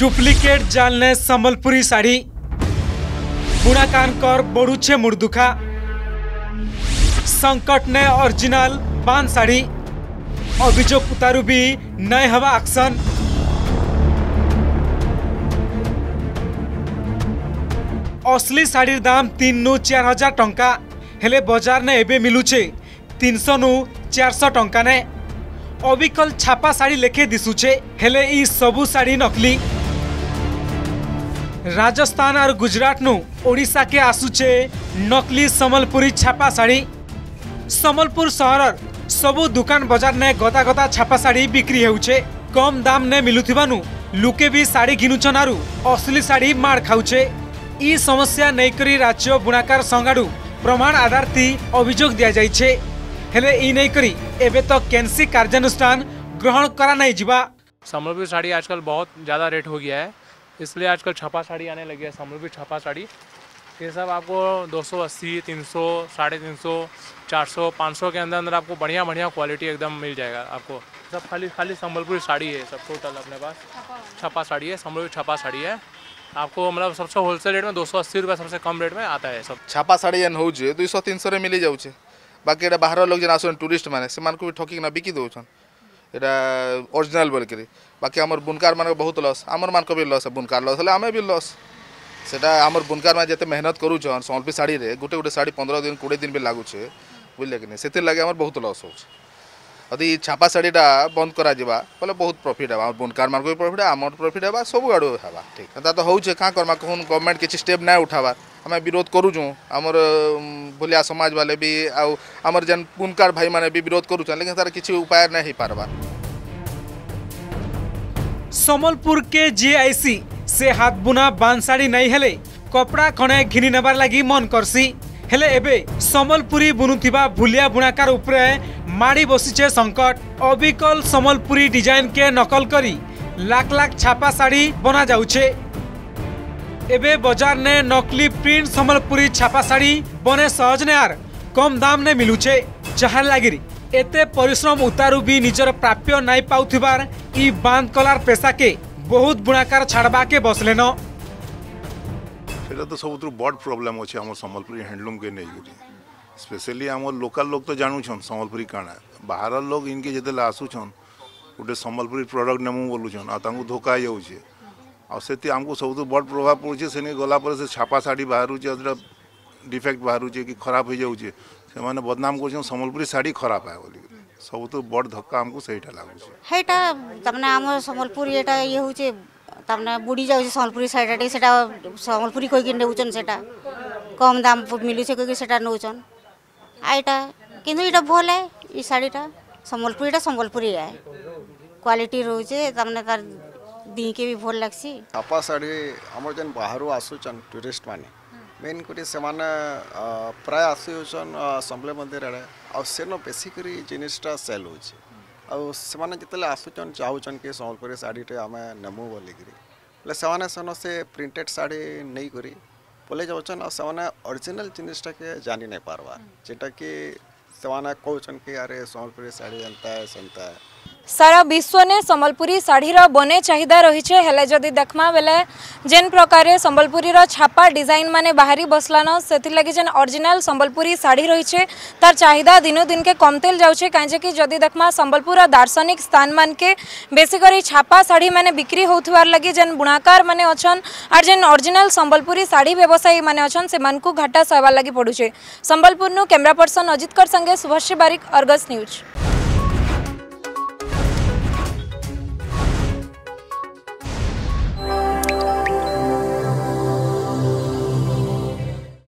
Duplicate जालने समलपुरी साड़ी। बुणाकान कर बढ़ुचे मुर्दुखा। संकट ने ओरिजिनल बान साड़ी। अभिजोग उतारु भी नए हवा एक्शन असली साड़ी दाम तीन नु चार हज़ार टंका। हेले बजार ने एबे मिलुचे तीन सौ नु चार सौ टंका ने। अबिकल छापा साड़ी लेखे दिशुचे हेले ई सबु साड़ी नकली। રાજસ્થાન આર ગુજરાતનું ઓડિશાકે આસુચે નકલી સમલપુરી છાપા શાଢ଼ୀ સમલપુર સહરર સબુ દુકાન બજારને ગતા ગતા છાપા શાଢ଼ୀ ବିକ୍ରି ହେଉଛେ କମ୍ ଦାମ୍ନେ ମିଳୁଥିବାନୁ ଲୁକେ ବି ଶାଢ଼ୀ ଘିଣୁଛନ୍ ଆରୁ ଅସଲି ଶାଢ଼ୀ ମାଡ଼ ଖାଉଛେ ଇ ସମସ୍ୟା ନେଇକରି ରାଜ୍ୟ ବୁଣାକାର ସଂଘାଡ଼ୁ ପ୍ରମାଣ ଆଧାରତି ଅଭିଯୋଗ ଦିଆଯାଇଛେ ହେଲେ ଇ ନେଇକରି ଏବେ ତ କେନ୍ସି କାର୍ଯ୍ୟାନୁଷ୍ଠାନ ଗ୍ରହଣ କରାନାଇଯିବା ସମ୍ବଲପୁରୀ ଶାଢ଼ୀ ଆଜକାଲ ବହୁତ ज़्यादा रेट हो गया है इसलिए आजकल छपा साड़ी आने लगी है समरूपी छपा साड़ी। ये सब आपको 280, 300, साढ़े तीन सौ चार सौ पाँच सौ के अंदर अंदर आपको बढ़िया बढ़िया क्वालिटी एकदम मिल जाएगा आपको। सब खाली खाली संबलपुरी साड़ी है सब टोटल अपने पास। छपा साड़ी है संबलपुरी छपा साड़ी है। आपको मतलब सबसे होलसेल रेट में दो सौ अस्सी सबसे कम रेट में आता है सब। छापा साड़ी एन हो दुई सौ तीन सौ मिली जाऊे बाकी बाहर लोग जेन आस टूरिस्ट मैंने से ठकिक ना बिकी दौन এটা অরিজিনাল বলিকি বাকি আমার বুনকার মানে বহুত লস আমার মানক বি লস বুনকার লস হলে আমি বি লস সেটা আমার বুনকার মানে যেতে মেহনত করুছন সম্বলপুর শাড়ি গোটে গোটে শাড়ি পনেরো দিন, কোড়ি দিন বি লাগুছে, বুঝলে কি না? সেতির লাগে আমার বহুত লস হচ্ছে। ଯଦି ଇ ଛାପା ଶାଢ଼ୀଟା ବନ୍ଦ କରାଯିବା ବୋଲେ ବହୁତ ପ୍ରଫିଟ୍ ହେବା ଆମର ବୁନକାରମାନଙ୍କୁ ବି ପ୍ରଫିଟ୍ ହେବା ଆମର ପ୍ରଫିଟ୍ ହେବା ସବୁ ଆଡ଼ୁ ହେବା ଠିକ୍ ଏନ୍ତା ତ ହଉଛେ କାଁ କର୍ମା କହୁନ୍ ଗଭର୍ଣ୍ଣମେଣ୍ଟ କିଛି ଷ୍ଟେପ୍ ନାଇଁ ଉଠାବାର ଆମେ ବିରୋଧ କରୁଛୁଁ ଆମର ଭଲିଆ ସମାଜ ବାଲେ ବି ଆଉ ଆମର ଯେନ୍ ବୁନକାର ଭାଇମାନେ ବି ବିରୋଧ କରୁଛନ୍ ଲେକିନ୍ ତାର କିଛି ଉପାୟ ନାଇଁ ହେଇପାରବା ସମ୍ବଲପୁର କେ ଜିଆଇସି ସେ ହାତ ବୁଣା ବାନ୍ ଶାଢ଼ୀ ନାଇଁ ହେଲେ କପଡ଼ା ଖଣେ ଘିନି ନେବାର ଲାଗି ମନ କରସି ହେଲେ ଏବେ ସମ୍ବଲପୁରୀ ବୁଣୁଥିବା ଭୁଲିଆ ବୁଣାକାର ଉପରେ ମାଡ଼ି ବସିଛେ ସଙ୍କଟ ଅବିକଲ ସମ୍ବଲପୁରୀ ଡିଜାଇନ କେ ନକଲ କରି ଲାଖ ଲାଖ ଛାପା ଶାଢ଼ୀ ବନା ଯାଉଛେ ଏବେ ବଜାରନେ ନକଲି ପ୍ରିଣ୍ଟ ସମ୍ବଲପୁରୀ ଛାପା ଶାଢ଼ୀ ବନେ ସହଜ ନେ ଆର୍ କମ୍ ଦାମ ନେ ମିଲୁଛେ ଯାହାର ଲାଗିରି ଏତେ ପରିଶ୍ରମ ଉତାରୁ ବି ନିଜର ପ୍ରାପ୍ୟ ନାଇଁ ପାଉଥିବାର ଇ ବାନ୍ଦ କଲାର ପେଶାକେ ବହୁତ ବୁଣାକାର ଛାଡ଼ବାକେ ବସଲେନ এটা তো ସବୁଠୁ ବଡ଼ ପ୍ରୋବ୍ଲେମ୍ ଅଛି ଆମର ସମ୍ବଲପୁରୀ ହ୍ୟାଣ୍ଡଲୁମ୍କେ ନେଇକରି ସ୍ପେଶିଆଲି ଆମର ଲୋକାଲ୍ ଲୋକ ତ ଜାଣୁଛନ୍ ସମ୍ବଲପୁରୀ କାଣା ବାହାରର ଲୋକ ଇନ୍କେ ଯେତେବେଳେ ଆସୁଛନ୍ ଗୋଟେ ସମ୍ବଲପୁରୀ ପ୍ରଡ଼କ୍ଟ ନେମୁ ବୋଲୁଛନ୍ ଆଉ ତାଙ୍କୁ ଧୋକା ହେଇଯାଉଛେ ଆଉ ସେଥି ଆମକୁ ସବୁଠୁ ବଡ଼ ପ୍ରଭାବ ପଡ଼ୁଛେ ସେନେ ଗଲା ପରେ ସେ ଛାପା ଶାଢ଼ୀ ବାହାରୁଛେ ସେଟା ଡିଫେକ୍ଟ ବାହାରୁଛେ କି ଖରାପ ହେଇଯାଉଛେ ସେମାନେ ବଦନାମ କରୁଛନ୍ ସମ୍ବଲପୁରୀ ଶାଢ଼ୀ ଖରାପ ହେ ବୋଲିକରି ସବୁଠୁ ବଡ଼ ଧକ୍କା ଆମକୁ ସେଇଟା ଲାଗୁଛି ସେଇଟା ତାମାନେ ଆମ ସମ୍ବଲପୁରୀ ଏଇଟା ଇଏ ହେଉଛି ତାମାନେ ବୁଡ଼ି ଯାଉଛି ସମ୍ବଲପୁରୀ ଶାଢ଼ୀଟା ସେଟା ସମ୍ବଲପୁରୀ କହିକି ନେଉଛନ୍ ସେଟା କମ୍ ଦାମ ମିଲୁଛେ କହିକି ସେଟା ନେଉଛନ୍। ଆଉ ଏଇଟା କିନ୍ତୁ ଏଇଟା ଭଲ ଏ ଇ ଶାଢ଼ୀଟା। ସମ୍ବଲପୁରୀଟା ସମ୍ବଲପୁରୀ ଏ। କ୍ୱାଲିଟି ରହୁଛେ ତାମାନେ ତାର ଦିହିକେ ବି ଭଲ ଲାଗ୍ସି। ଛାପା ଶାଢ଼ୀ ଆମର ଯେନ୍ ବାହାରୁ ଆସୁଛନ୍ ଟୁରିଷ୍ଟ ମାନେ ମେନ୍ କରି ସେମାନେ ଅ, ପ୍ରାୟ ଆସୁଛନ୍ ସମଲେଇ ମନ୍ଦିର ଆଡ଼େ ଆଉ ସେନ ବେଶୀ କରି ଜିନିଷଟା ସେଲ୍ ହେଉଛି। ଆଉ ସେମାନେ ଯେତେବେଳେ ଆସୁଛନ୍ ଚାହୁଁଛନ୍ କି ସମ୍ବଲପୁରୀ ଶାଢ଼ୀଟେ ଆମେ ନେମୁ ବୋଲିକିରି ହେଲେ ସେମାନେ ସେନ ସେ ପ୍ରିଣ୍ଟେଡ୍ ଶାଢ଼ୀ ନେଇକରି ପଲେଇ ଯାଉଛନ୍ ଆଉ ସେମାନେ ଅରିଜିନାଲ୍ ଜିନିଷଟାକେ ଜାନି ନାଇଁ ପାରବା ଯେଟାକି ସେମାନେ କହୁଛନ୍ କି ଆରେ ସମ୍ବଲପୁରୀ ଶାଢ଼ୀ ଏନ୍ତା ସେନ୍ତା। सारा विश्व ने सम्बलपुरी शाढ़ीर बने चाहिदा रहीचे हेले जदि देखमा बेले जेन प्रकार सम्बलपुरीर छापा डिज़ाइन माने बाहरी बसलान से लगी जेन ओरिजिनल सम्बलपुरी शाढ़ी रही है तार चाहिदा दिनों दिन के कमतेल जाऊे कहीं जदि देखमा सम्बलपुर दार्शनिक स्थान मान बेसिकर छापा शाढ़ी मैंने बिक्री होथवार लगी जेन बुणाकार मैंने अच्छन आर जेन ओरिजिनल सम्बलपुरी शाढ़ी व्यवसायी मैंने अच्छन से घाटा सहबार लगी है सम्बलपुर कैमेरा पर्सन अजितकर संगे शुभश्री बारिक अर्गस न्यूज़